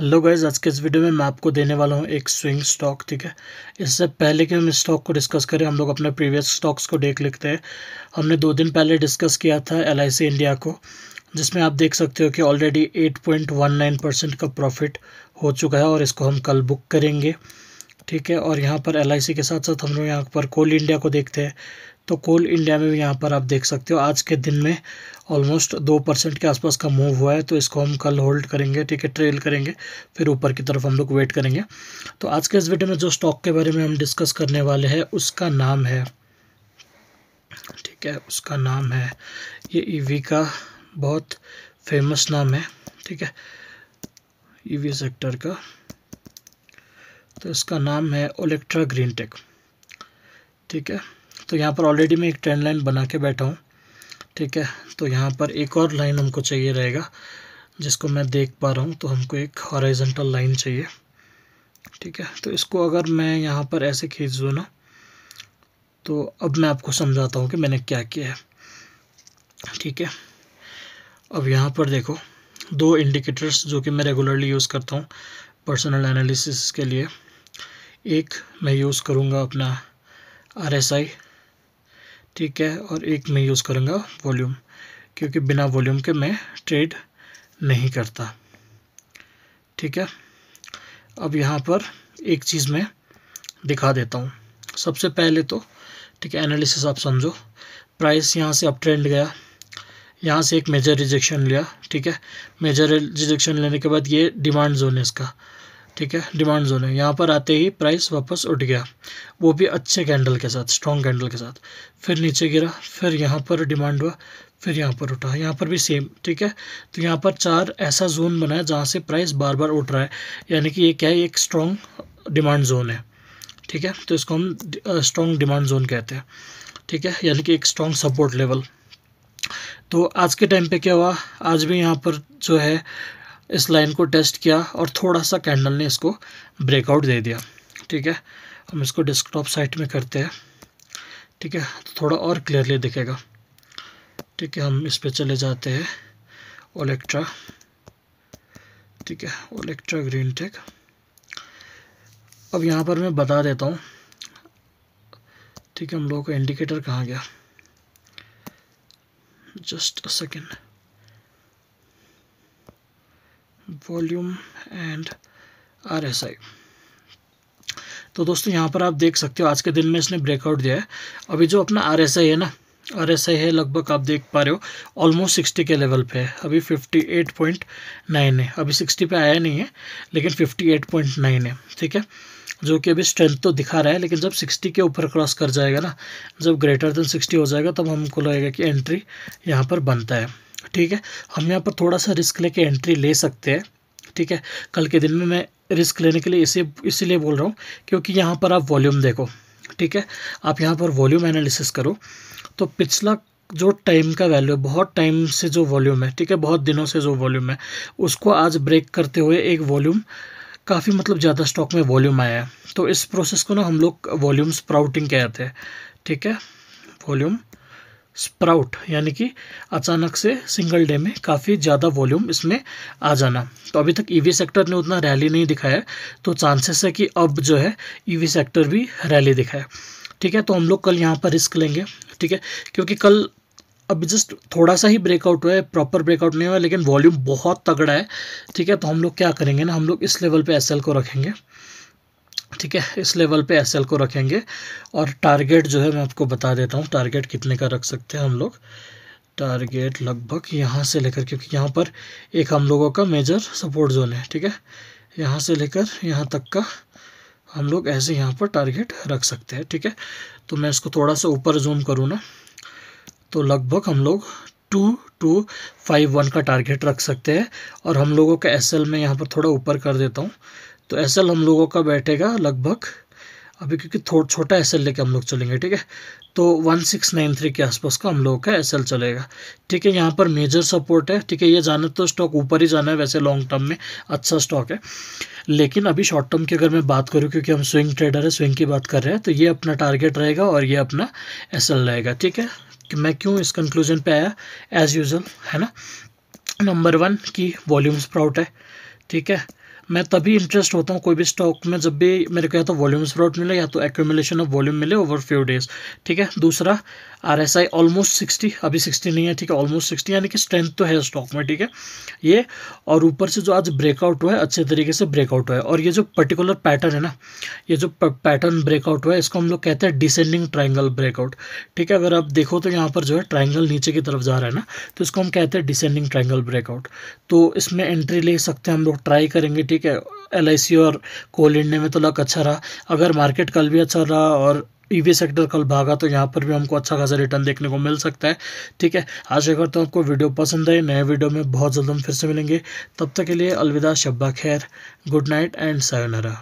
Hello guys आज के इस वीडियो में मैं आपको देने वाला हूँ एक स्विंग स्टॉक ठीक है? इससे पहले कि हम इस स्टॉक को डिस्कस करें, हम लोग अपने प्रीवियस स्टॉक्स को देख लेते हैं। हमने दो दिन पहले डिस्कस किया था एलआईसी इंडिया को, जिसमें आप देख सकते हो कि ऑलरेडी 8.19 परसेंट का प्रॉफिट हो चुका है और इसको हम कल बुक करेंगे, ठीक है? और यहाँ पर LIC के साथ साथ हम लोग यहाँ पर कोल इंडिया को देखते हैं। तो कोल इंडिया में भी यहाँ पर आप देख सकते हो, आज के दिन में ऑलमोस्ट दो परसेंट के आसपास का मूव हुआ है तो इसको हम कल होल्ड करेंगे, ठीक है ट्रेल करेंगे, फिर ऊपर की तरफ़ हम लोग वेट करेंगे। तो आज के इस वीडियो में जो स्टॉक के बारे में हम डिस्कस करने वाले हैं, उसका नाम है, ठीक है, उसका नाम है, ये ईवी e का बहुत फ़ेमस नाम है, ठीक है ईवी e सेक्टर का तो इसका नाम है ओलेक्ट्रा ग्रीन टेक ठीक है। तो यहाँ पर ऑलरेडी मैं एक ट्रेंड लाइन बना के बैठा हूँ। ठीक है? तो यहाँ पर एक और लाइन हमको चाहिए रहेगा, जिसको मैं देख पा रहा हूँ तो हमको एक हॉराइजेंटल लाइन चाहिए। ठीक है? तो इसको अगर मैं यहाँ पर ऐसे खींच दूँ ना तो अब मैं आपको समझाता हूँ कि मैंने क्या किया है। ठीक है? अब यहाँ पर देखो, दो इंडिकेटर्स जो कि मैं रेगुलरली यूज़ करता हूँ पर्सनल एनालिसिस के लिए। एक मैं यूज़ करूँगा अपना आर एस आई ठीक है और एक मैं यूज़ करूँगा वॉल्यूम क्योंकि बिना वॉल्यूम के मैं ट्रेड नहीं करता। ठीक है? अब यहाँ पर एक चीज़ मैं दिखा देता हूँ। सबसे पहले तो ठीक है एनालिसिस आप समझो। प्राइस यहाँ से अप ट्रेंड गया। यहाँ से एक मेजर रिजेक्शन लिया, ठीक है? मेजर रिजेक्शन लेने के बाद ये डिमांड जोन है इसका। ठीक है डिमांड जोन है। यहाँ पर आते ही प्राइस वापस उठ गया। वो भी अच्छे कैंडल के साथ स्ट्रॉन्ग कैंडल के साथ। फिर नीचे गिरा, फिर यहाँ पर डिमांड हुआ, फिर यहाँ पर उठा। यहाँ पर भी सेम ठीक है? तो यहाँ पर चार ऐसा जोन बना है जहाँ से प्राइस बार बार उठ रहा है। यानी कि ये क्या है? एक स्ट्रॉन्ग डिमांड जोन है। ठीक है? तो इसको हम स्ट्रॉन्ग डिमांड जोन कहते हैं। ठीक है? यानी कि एक स्ट्रॉन्ग सपोर्ट लेवल तो आज के टाइम पे क्या हुआ? आज भी यहाँ पर जो है इस लाइन को टेस्ट किया और थोड़ा सा कैंडल ने इसको ब्रेकआउट दे दिया, ठीक है? हम इसको डेस्कटॉप साइट में करते हैं, ठीक है? तो थोड़ा और क्लियरली दिखेगा। ठीक है, हम इस पर चले जाते हैं ओलेक्ट्रा ठीक है? ओलेक्ट्रा ग्रीन टेक अब यहाँ पर मैं बता देता हूँ, ठीक है? हम लोगों का इंडिकेटर कहाँ गया? Just a second volume and I तो दोस्तों, यहाँ पर आप देख सकते हो, आज के दिन में इसने ब्रेकआउट दिया है। अभी जो अपना आर एस आई है ना आर एस आई है, लगभग आप देख पा रहे हो ऑलमोस्ट सिक्सटी के लेवल पे है। अभी फिफ्टी एट पॉइंट नाइन है। अभी सिक्सटी पे आया नहीं है, लेकिन फिफ्टी एट पॉइंट नाइन है, ठीक है? जो कि अभी स्ट्रेंथ तो दिखा रहा है, लेकिन जब सिक्सटी के ऊपर क्रॉस कर जाएगा ना, जब ग्रेटर देन सिक्सटी हो जाएगा, तब हमको लगेगा कि एंट्री यहाँ पर बनता है। ठीक है? हम यहाँ पर थोड़ा सा रिस्क लेके एंट्री ले सकते हैं, ठीक है? कल के दिन में मैं रिस्क लेने के लिए इसे, इसीलिए बोल रहा हूँ क्योंकि यहाँ पर आप वॉल्यूम देखो, ठीक है? आप यहाँ पर वॉल्यूम एनालिसिस करो। तो पिछला जो टाइम का वैल्यू है, बहुत टाइम से जो वॉल्यूम है, ठीक है? बहुत दिनों से जो वॉल्यूम है, उसको आज ब्रेक करते हुए एक वॉल्यूम काफ़ी मतलब ज़्यादा स्टॉक में वॉल्यूम आया है। तो इस प्रोसेस को ना हम लोग वॉल्यूम स्प्राउटिंग कहते हैं, ठीक है? वॉल्यूम स्प्राउट, यानी कि अचानक से सिंगल डे में काफ़ी ज़्यादा वॉल्यूम इसमें आ जाना। तो अभी तक ईवी e सेक्टर ने उतना रैली नहीं दिखाया तो चांसेस है कि अब जो है ईवी e सेक्टर भी रैली दिखाए। ठीक है तो हम लोग कल यहाँ पर रिस्क लेंगे। ठीक है, क्योंकि कल अब जस्ट थोड़ा सा ही ब्रेकआउट हुआ है, प्रॉपर ब्रेकआउट नहीं हुआ, लेकिन वॉल्यूम बहुत तगड़ा है। ठीक है तो हम लोग क्या करेंगे ना, हम लोग इस लेवल पे एसएल को रखेंगे। ठीक है, इस लेवल पे एसएल को रखेंगे। और टारगेट जो है, मैं आपको बता देता हूँ टारगेट कितने का रख सकते हैं हम लोग। टारगेट लगभग यहाँ से लेकर, क्योंकि यहाँ पर एक हम लोगों का मेजर सपोर्ट जोन है, ठीक है? यहाँ से लेकर यहाँ तक का हम लोग ऐसे यहाँ पर टारगेट रख सकते हैं, ठीक है? तो मैं इसको थोड़ा सा ऊपर जूम करूँ ना तो लगभग हम लोग टू टू फाइव वन का टारगेट रख सकते हैं। और हम लोगों का एस में यहाँ पर थोड़ा ऊपर कर देता हूँ। तो एसएल हम लोगों का बैठेगा लगभग। अभी क्योंकि थोड़ा छोटा एस एल लेके हम लोग चलेंगे, ठीक है? तो 1693 के आसपास का हम लोगों का एस एल चलेगा। ठीक है, यहाँ पर मेजर सपोर्ट है। ठीक है, ये जाना तो स्टॉक ऊपर ही जाना है, वैसे लॉन्ग टर्म में अच्छा स्टॉक है। लेकिन अभी शॉर्ट टर्म की अगर मैं बात करूँ, क्योंकि हम स्विंग ट्रेडर है स्विंग की बात कर रहे हैं तो ये अपना टारगेट रहेगा और ये अपना एसएल रहेगा, ठीक है? कि मैं क्यों इस कंक्लूजन पे आया? एज़ यूजल है ना? नंबर वन की वॉल्यूम स्प्राउट है, ठीक है? मैं तभी इंटरेस्ट होता हूँ कोई भी स्टॉक में जब भी मेरे को या तो वॉल्यूम स्प्रॉट मिले या तो एक्यूमुलेशन ऑफ़ वॉल्यूम मिले ओवर फ्यू डेज़ ठीक है? दूसरा R S I almost sixty अभी सिक्सटी नहीं है, ठीक है ऑलमोस्ट सिक्सटी यानी कि स्ट्रेंथ तो है स्टॉक में, ठीक है। ये, और ऊपर से जो आज ब्रेकआउट हुआ है, अच्छे तरीके से ब्रेकआउट हुआ है। और ये जो पर्टिकुलर पैटर्न है ना, ये जो पैटर्न ब्रेकआउट हुआ है, इसको हम लोग कहते हैं डिसेंडिंग ट्राइंगल ब्रेकआउट ठीक है। अगर आप देखो तो यहाँ पर जो है ट्राइंगल नीचे की तरफ़ जा रहा है ना तो इसको हम कहते हैं डिसेंडिंग ट्राइंगल ब्रेकआउट तो इसमें एंट्री ले सकते हैं हम लोग ट्राई करेंगे, ठीक है। एलआईसी और कोल इंडिया में तो लक अच्छा रहा। अगर मार्केट कल भी अच्छा रहा और ईवी सेक्टर कल भागा तो यहाँ पर भी हमको अच्छा खासा रिटर्न देखने को मिल सकता है। ठीक है, आशा करता हूँ आपको वीडियो पसंद आए। नए वीडियो में बहुत जल्द हम फिर से मिलेंगे। तब तक के लिए अलविदा, शब्बा खैर गुड नाइट एंड सायोनरा